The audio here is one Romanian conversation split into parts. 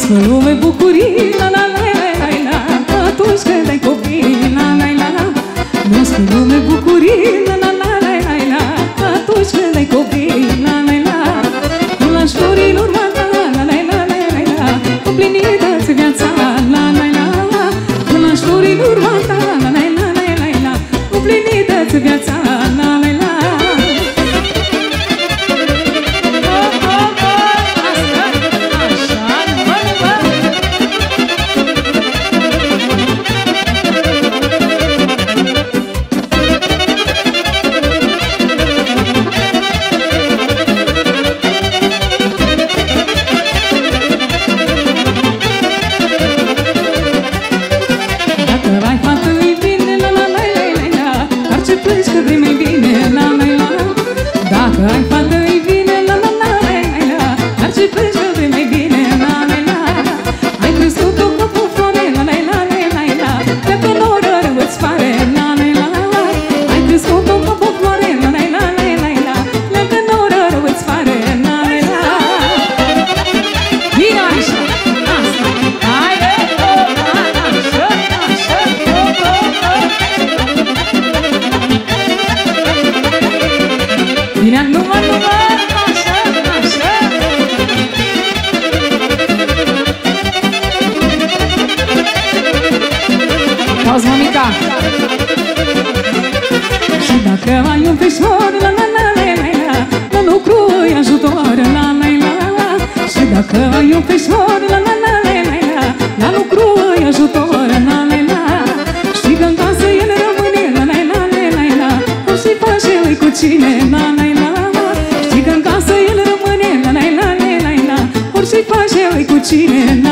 Nasc în lume bucurii, la la la la la. Atunci când ai copii, la la la la. Nasc în lume bucurii, la la la la la. Atunci când ai copii cine, na na na, la Știi că în casă el rămâne, na na na na. la Orice-i face, cu cine, la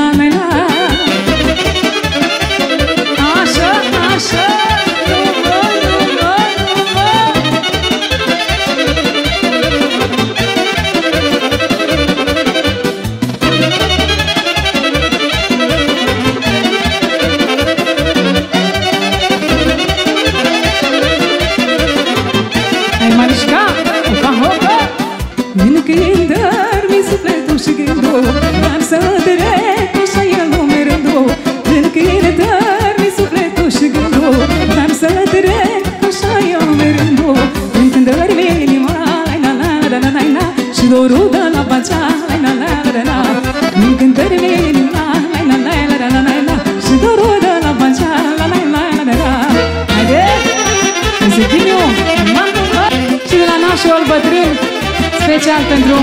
special pentru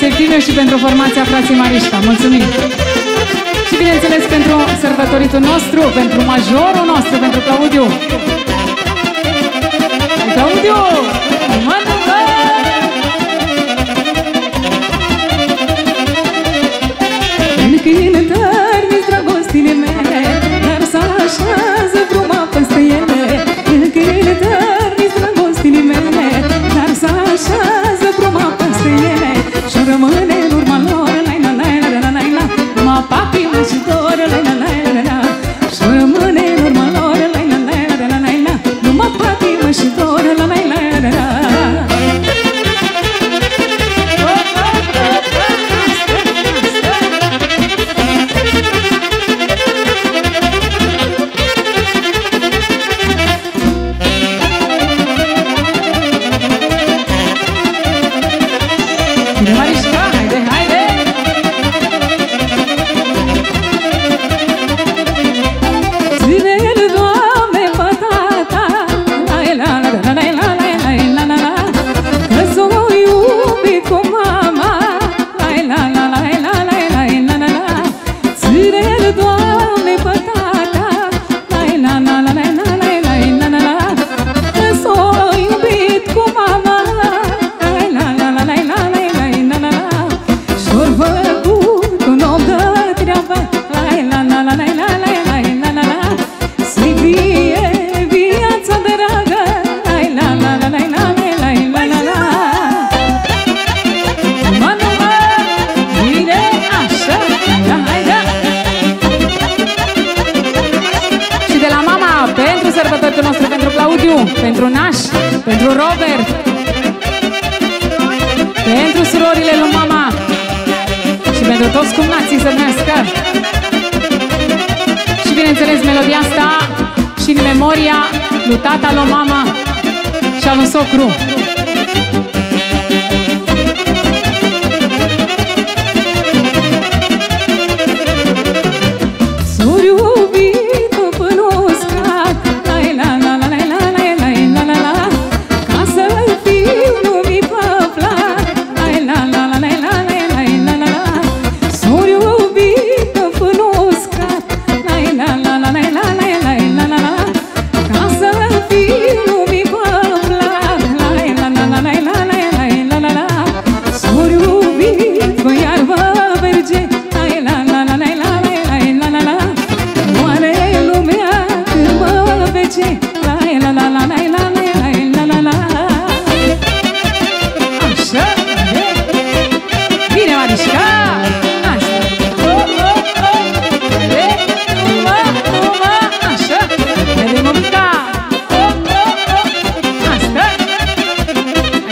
Septimiu și pentru formația Frații Marișca. Mulțumim! Și bineînțeles pentru sărbătoritul nostru, pentru majorul nostru, pentru Claudiu. Claudiu! Mă Când Liviu, pentru Naș, pentru Robert, pentru surorile lui mama și pentru toți cumnații să nască. Și bineînțeles melodia asta și în memoria lui tata, lui mama și al lui socru.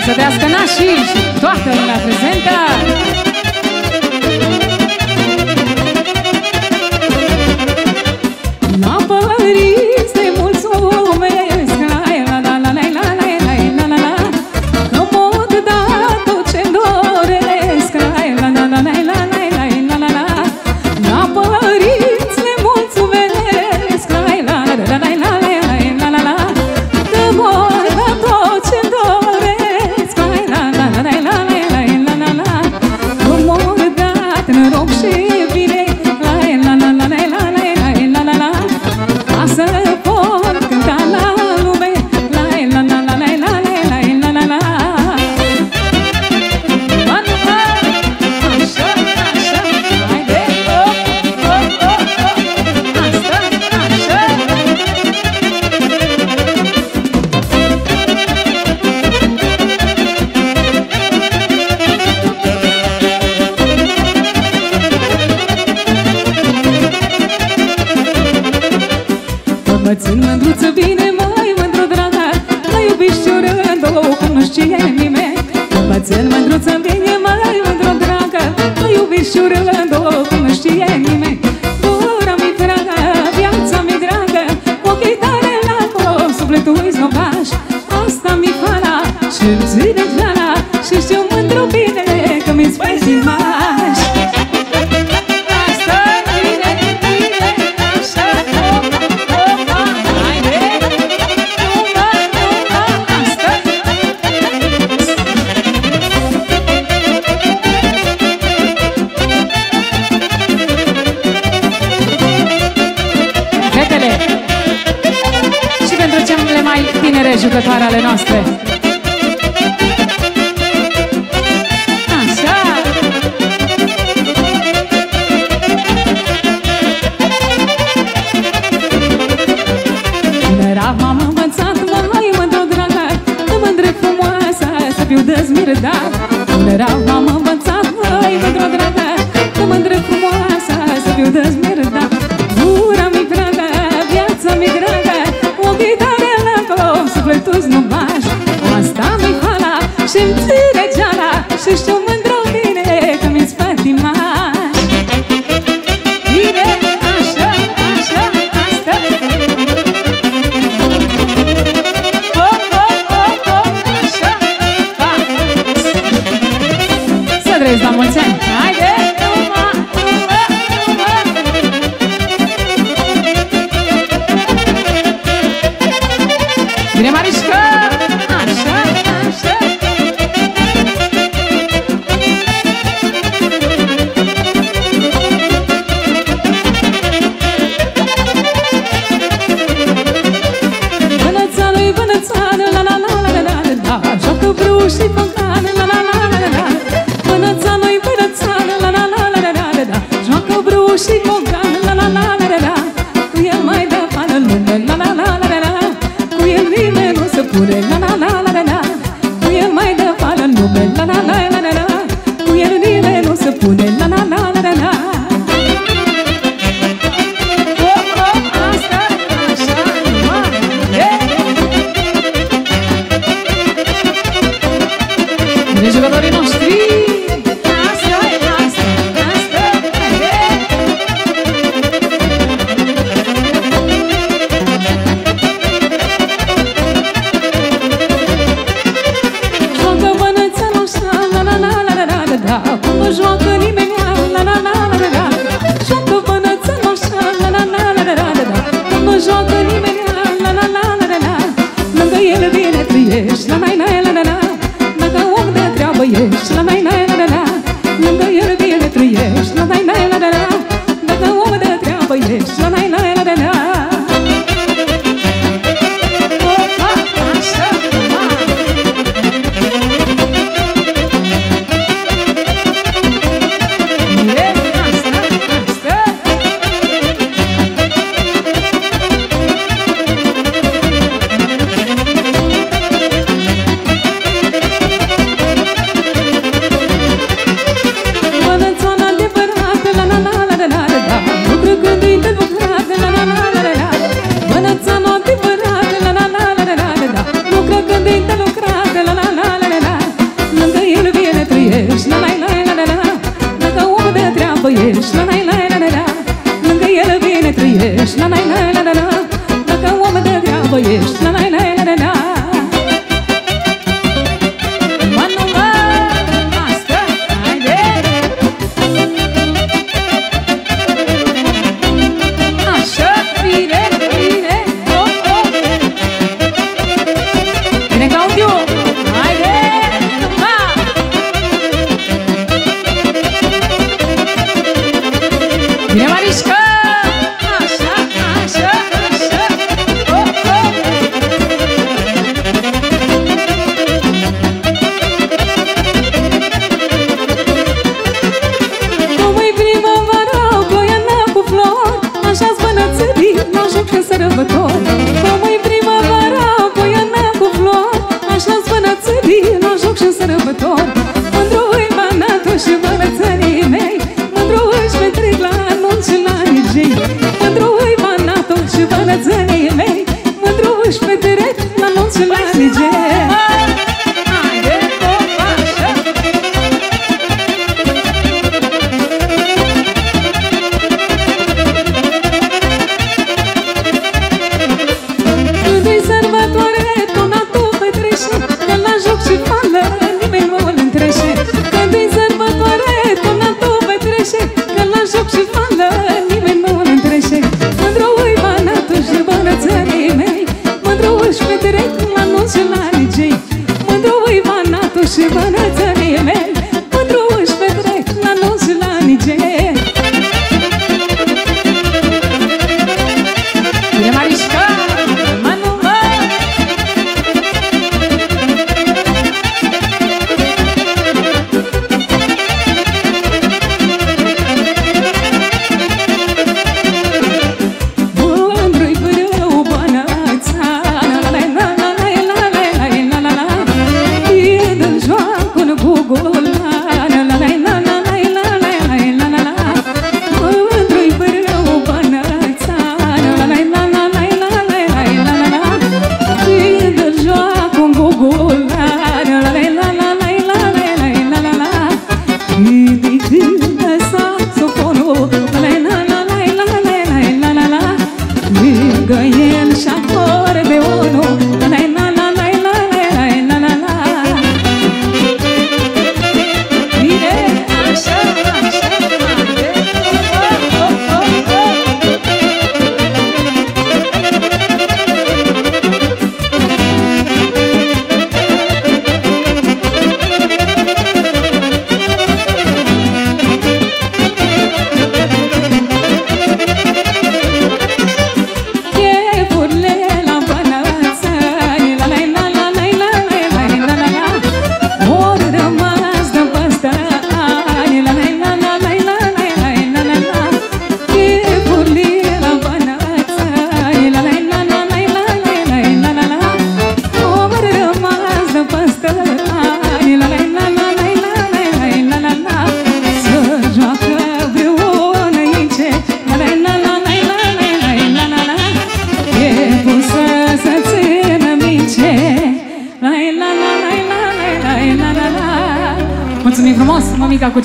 Música desta na X. Torta apresenta. tinere jucătoare ale noastre. și-mi ține geana Și știu mândră mine că mi-ți Fatima Bine, așa, așa, asta. Oh, oh, oh, oh, așa, pa Să trăiesc la mulți ani! Sono i giocatori nostri Shalom.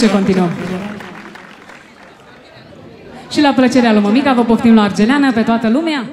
ce continuăm. Și la plăcerea lui Mămica vă poftim la Argeleană pe toată lumea.